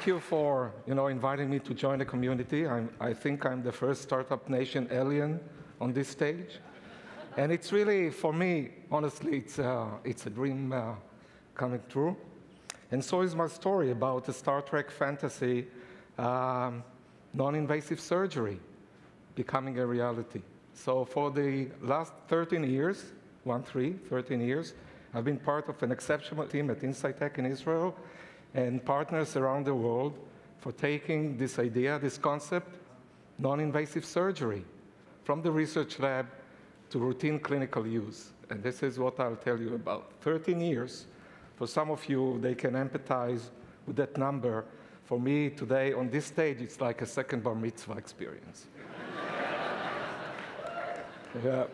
thank you for you know inviting me to join the community. I'm, I think I'm the first startup nation alien on this stage, and it's really for me, honestly, it's uh, it's a dream uh, coming true. And so is my story about the Star Trek fantasy, um, non-invasive surgery becoming a reality. So for the last 13 years, one, three, 13 years, I've been part of an exceptional team at Insightec in Israel and partners around the world for taking this idea, this concept, non-invasive surgery, from the research lab to routine clinical use. And this is what I'll tell you about. 13 years. For some of you, they can empathize with that number. For me, today, on this stage, it's like a second bar mitzvah experience. yeah.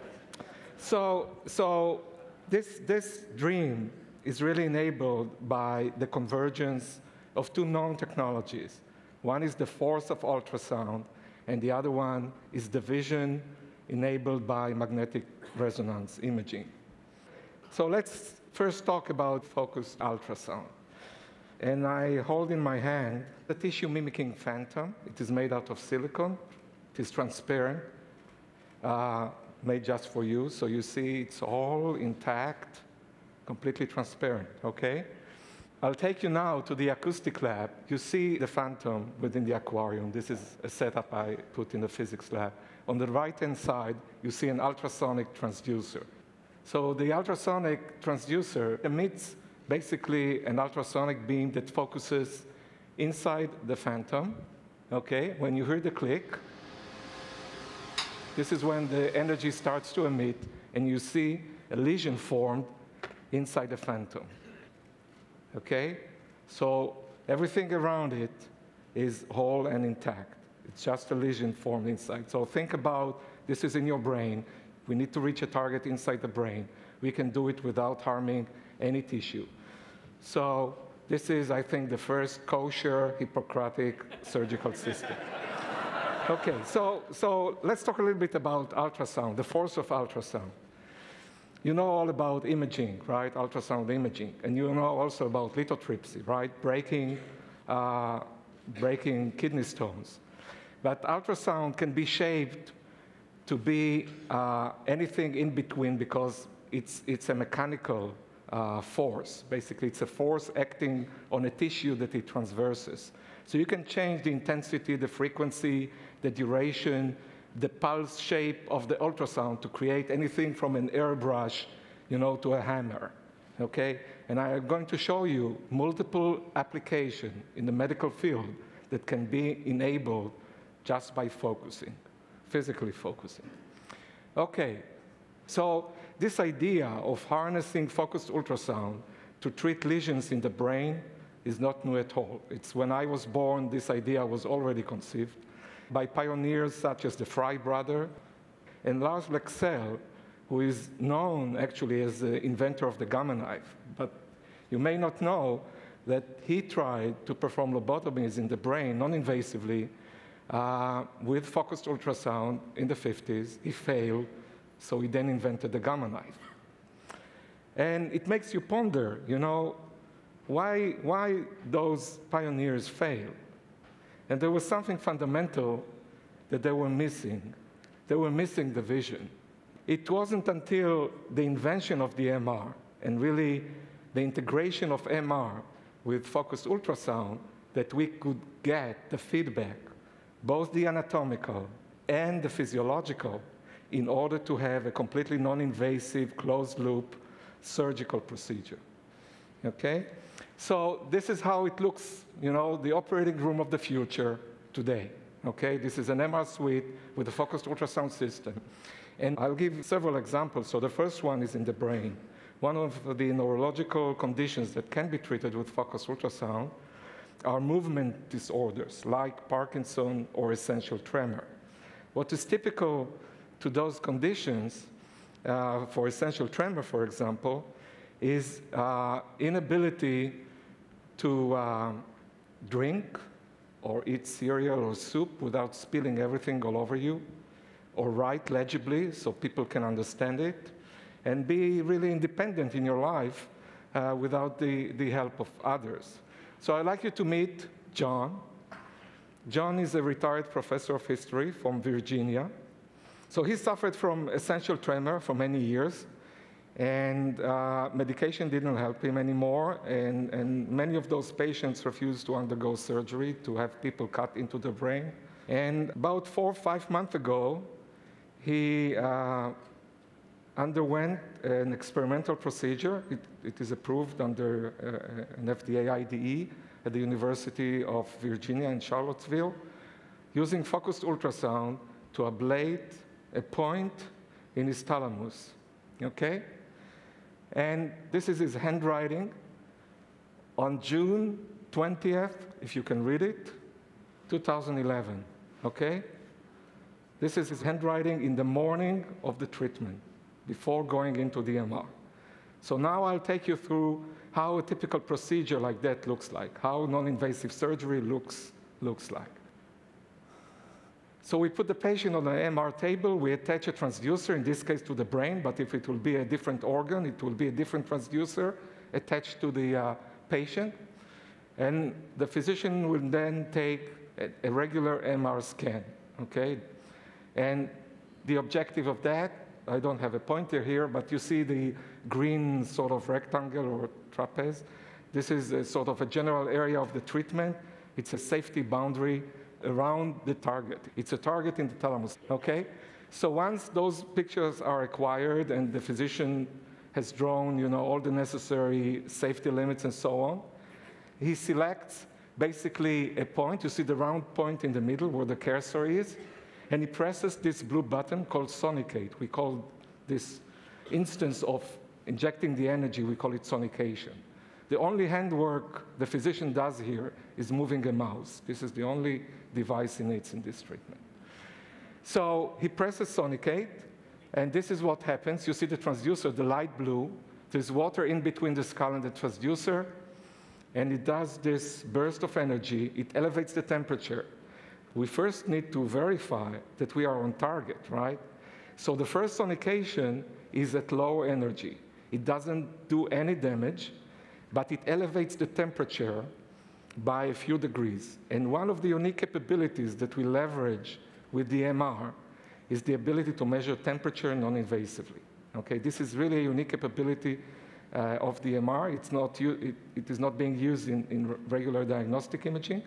So, so this, this dream is really enabled by the convergence of two known technologies. One is the force of ultrasound, and the other one is the vision enabled by magnetic resonance imaging. So let's first talk about focused ultrasound. And I hold in my hand the tissue mimicking phantom. It is made out of silicon. It is transparent, uh, made just for you. So you see it's all intact completely transparent, okay? I'll take you now to the acoustic lab. You see the phantom within the aquarium. This is a setup I put in the physics lab. On the right-hand side, you see an ultrasonic transducer. So the ultrasonic transducer emits basically an ultrasonic beam that focuses inside the phantom, okay? When you hear the click, this is when the energy starts to emit and you see a lesion formed inside the phantom. Okay? So everything around it is whole and intact. It's just a lesion formed inside. So think about this is in your brain. We need to reach a target inside the brain. We can do it without harming any tissue. So this is, I think, the first kosher Hippocratic surgical system. okay, so, so let's talk a little bit about ultrasound, the force of ultrasound. You know all about imaging, right? Ultrasound imaging. And you know also about lithotripsy, right? Breaking, uh, breaking kidney stones. But ultrasound can be shaped to be uh, anything in between because it's, it's a mechanical uh, force. Basically, it's a force acting on a tissue that it transverses. So you can change the intensity, the frequency, the duration, the pulse shape of the ultrasound to create anything from an airbrush, you know, to a hammer, okay? And I am going to show you multiple application in the medical field that can be enabled just by focusing, physically focusing. Okay, so this idea of harnessing focused ultrasound to treat lesions in the brain is not new at all. It's when I was born, this idea was already conceived by pioneers such as the Fry brother and Lars Leksell, who is known actually as the inventor of the gamma knife. But you may not know that he tried to perform lobotomies in the brain non-invasively uh, with focused ultrasound in the 50s. He failed, so he then invented the gamma knife. And it makes you ponder, you know, why, why those pioneers failed? And there was something fundamental that they were missing. They were missing the vision. It wasn't until the invention of the MR and really the integration of MR with focused ultrasound that we could get the feedback, both the anatomical and the physiological, in order to have a completely non-invasive, closed-loop surgical procedure. Okay? So this is how it looks, you know, the operating room of the future today. Okay, this is an MR suite with a focused ultrasound system. And I'll give several examples. So the first one is in the brain. One of the neurological conditions that can be treated with focused ultrasound are movement disorders like Parkinson or essential tremor. What is typical to those conditions, uh, for essential tremor, for example, is uh, inability to uh, drink or eat cereal or soup without spilling everything all over you, or write legibly so people can understand it, and be really independent in your life uh, without the, the help of others. So I'd like you to meet John. John is a retired professor of history from Virginia. So he suffered from essential tremor for many years, and uh, medication didn't help him anymore. And, and many of those patients refused to undergo surgery to have people cut into the brain. And about four or five months ago, he uh, underwent an experimental procedure. It, it is approved under uh, an FDA IDE at the University of Virginia in Charlottesville, using focused ultrasound to ablate a point in his thalamus. Okay? And this is his handwriting on June 20th, if you can read it, 2011. Okay? This is his handwriting in the morning of the treatment, before going into DMR. So now I'll take you through how a typical procedure like that looks like, how non-invasive surgery looks, looks like. So we put the patient on an MR table, we attach a transducer, in this case to the brain, but if it will be a different organ, it will be a different transducer attached to the uh, patient. And the physician will then take a, a regular MR scan, okay? And the objective of that, I don't have a pointer here, but you see the green sort of rectangle or trapeze. This is sort of a general area of the treatment. It's a safety boundary around the target. It's a target in the thalamus, okay? So once those pictures are acquired and the physician has drawn, you know, all the necessary safety limits and so on, he selects basically a point. You see the round point in the middle where the cursor is, and he presses this blue button called sonicate. We call this instance of injecting the energy, we call it sonication. The only handwork the physician does here is moving a mouse. This is the only device he needs in this treatment. So he presses sonicate, and this is what happens. You see the transducer, the light blue. There's water in between the skull and the transducer, and it does this burst of energy. It elevates the temperature. We first need to verify that we are on target, right? So the first sonication is at low energy. It doesn't do any damage, but it elevates the temperature by a few degrees. And one of the unique capabilities that we leverage with the MR is the ability to measure temperature non-invasively. Okay, this is really a unique capability uh, of the MR. It's not, it, it is not being used in, in regular diagnostic imaging,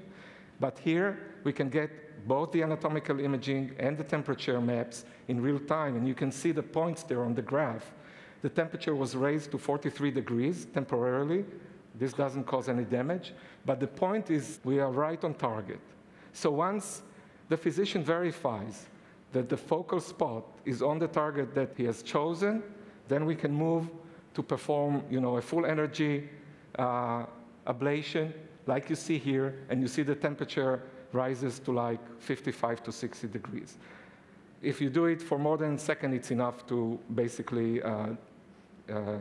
but here we can get both the anatomical imaging and the temperature maps in real time, and you can see the points there on the graph. The temperature was raised to 43 degrees temporarily. This doesn't cause any damage, but the point is we are right on target. So once the physician verifies that the focal spot is on the target that he has chosen, then we can move to perform you know, a full energy uh, ablation like you see here, and you see the temperature rises to like 55 to 60 degrees. If you do it for more than a second, it's enough to basically uh,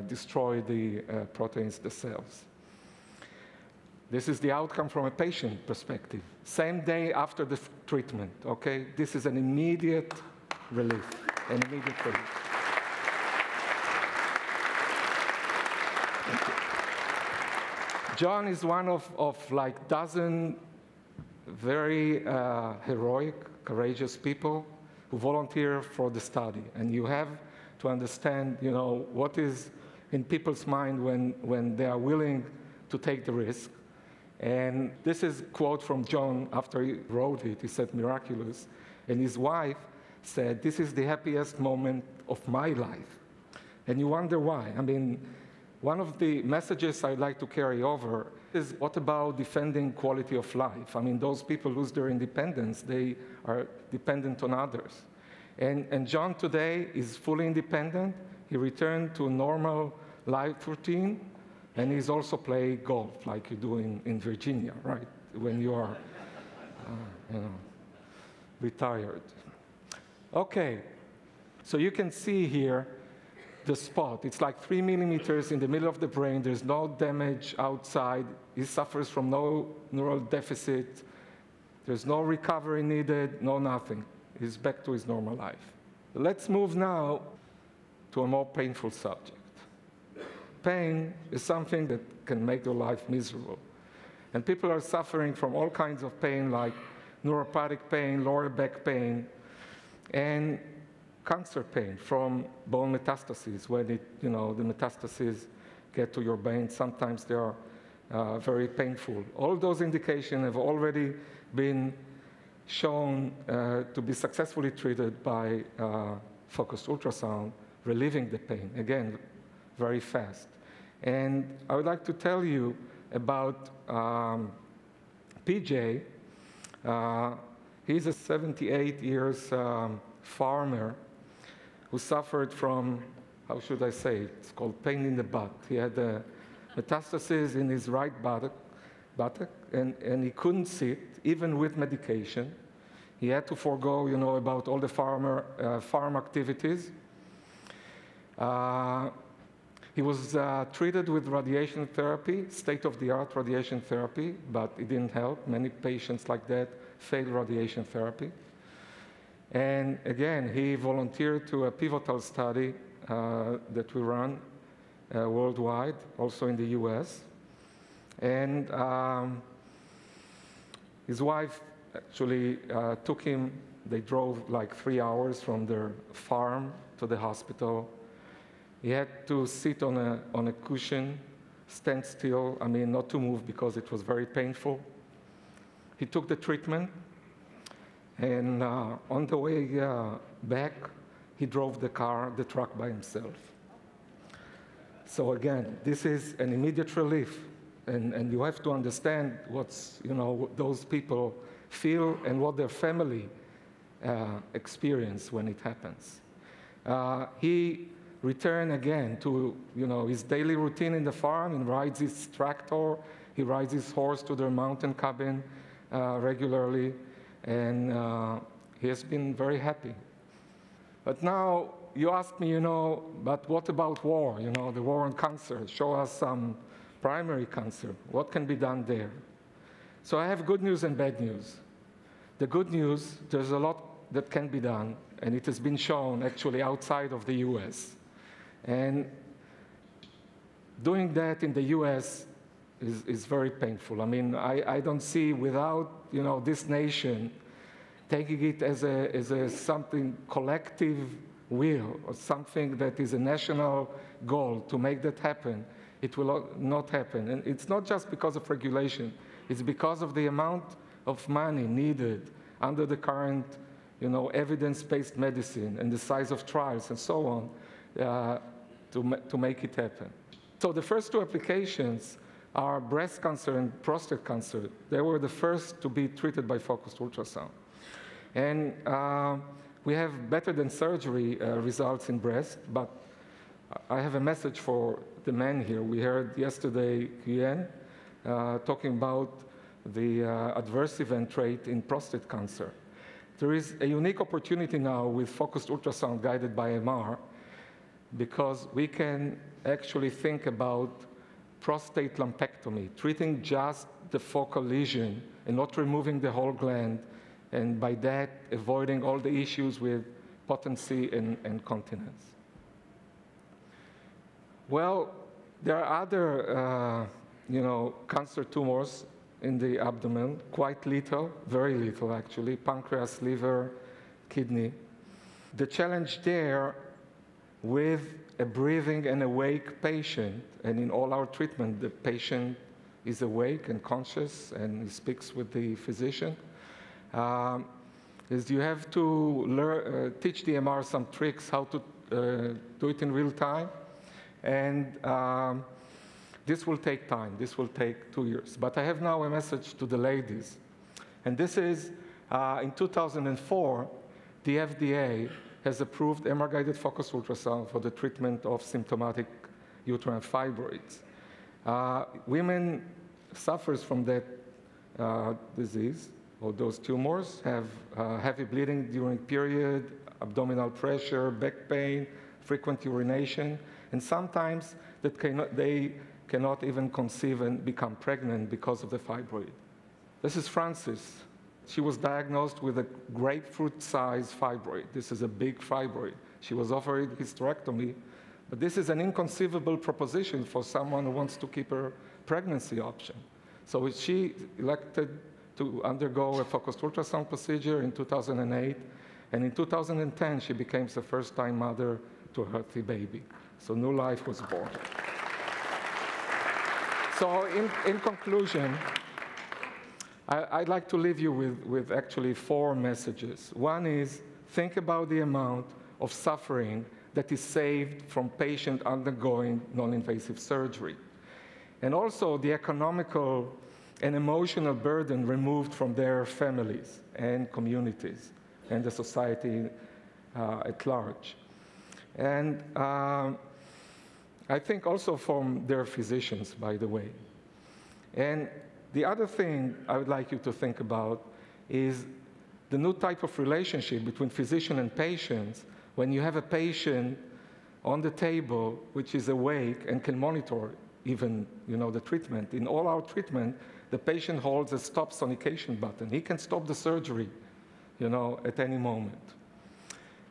destroy the uh, proteins, the cells. This is the outcome from a patient perspective. Same day after the treatment, okay? This is an immediate relief, an immediate relief. John is one of, of like dozen very uh, heroic, courageous people who volunteer for the study. And you have to understand, you know, what is in people's mind when, when they are willing to take the risk. And this is a quote from John after he wrote it. He said, miraculous. And his wife said, this is the happiest moment of my life. And you wonder why. I mean, one of the messages I'd like to carry over is what about defending quality of life? I mean, those people lose their independence, they are dependent on others. And, and John today is fully independent. He returned to normal life routine, and he's also play golf like you do in, in Virginia, right? When you are, uh, you know, retired. Okay, so you can see here the spot. It's like three millimeters in the middle of the brain. There's no damage outside. He suffers from no neural deficit. There's no recovery needed, no nothing. He's back to his normal life. Let's move now to a more painful subject. Pain is something that can make your life miserable. And people are suffering from all kinds of pain, like neuropathic pain, lower back pain, and cancer pain from bone metastases, when it, you know, the metastases get to your brain. Sometimes they are uh, very painful. All those indications have already been shown uh, to be successfully treated by uh, focused ultrasound, relieving the pain, again, very fast. And I would like to tell you about um, PJ. Uh, he's a 78 years um, farmer who suffered from, how should I say, it's called pain in the butt. He had a metastasis in his right buttock, buttock and, and he couldn't sit, even with medication. He had to forego, you know, about all the farmer, uh, farm activities. Uh, he was uh, treated with radiation therapy, state-of-the-art radiation therapy, but it didn't help. Many patients like that fail radiation therapy. And again, he volunteered to a pivotal study uh, that we run uh, worldwide, also in the US. And um, his wife actually uh, took him, they drove like three hours from their farm to the hospital. He had to sit on a, on a cushion, stand still, I mean, not to move because it was very painful. He took the treatment, and uh, on the way uh, back, he drove the car, the truck by himself. So again, this is an immediate relief, and, and you have to understand what's, you know, those people feel and what their family uh, experience when it happens. Uh, he returned again to, you know, his daily routine in the farm. and rides his tractor, he rides his horse to their mountain cabin uh, regularly, and uh, he has been very happy. But now you ask me, you know, but what about war? You know, the war on cancer. Show us some primary cancer. What can be done there? So I have good news and bad news. The good news, there's a lot that can be done, and it has been shown actually outside of the US. And doing that in the US is, is very painful. I mean, I, I don't see without, you know, this nation taking it as a, as a something collective will or something that is a national goal to make that happen, it will not happen. And it's not just because of regulation, it's because of the amount of money needed under the current you know, evidence-based medicine and the size of trials and so on uh, to, ma to make it happen. So the first two applications are breast cancer and prostate cancer. They were the first to be treated by focused ultrasound. And uh, we have better than surgery uh, results in breast, but I have a message for the men here. We heard yesterday Nguyen uh, talking about the uh, adverse event rate in prostate cancer. There is a unique opportunity now with focused ultrasound guided by MR because we can actually think about prostate lumpectomy, treating just the focal lesion and not removing the whole gland and by that avoiding all the issues with potency and, and continence. Well, there are other, uh, you know, cancer tumors in the abdomen, quite little, very little actually, pancreas, liver, kidney. The challenge there with a breathing and awake patient, and in all our treatment, the patient is awake and conscious and he speaks with the physician um, is you have to learn, uh, teach the MR some tricks how to uh, do it in real time. And um, this will take time. This will take two years. But I have now a message to the ladies. And this is, uh, in 2004, the FDA has approved MR-guided focused ultrasound for the treatment of symptomatic uterine fibroids. Uh, women suffers from that uh, disease or those tumors have uh, heavy bleeding during period, abdominal pressure, back pain, frequent urination, and sometimes that cannot, they cannot even conceive and become pregnant because of the fibroid. This is Frances. She was diagnosed with a grapefruit-sized fibroid. This is a big fibroid. She was offered hysterectomy, but this is an inconceivable proposition for someone who wants to keep her pregnancy option. So she elected to undergo a focused ultrasound procedure in 2008, and in 2010 she became the first-time mother to a healthy baby. So new life was born. So in, in conclusion, I, would like to leave you with, with actually four messages. One is think about the amount of suffering that is saved from patient undergoing non-invasive surgery. And also the economical and emotional burden removed from their families and communities and the society uh, at large. And uh, I think also from their physicians, by the way. And the other thing I would like you to think about is the new type of relationship between physician and patients when you have a patient on the table which is awake and can monitor even you know, the treatment. In all our treatment, the patient holds a stop sonication button. He can stop the surgery you know, at any moment.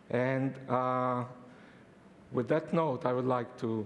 And uh, with that note, I would like to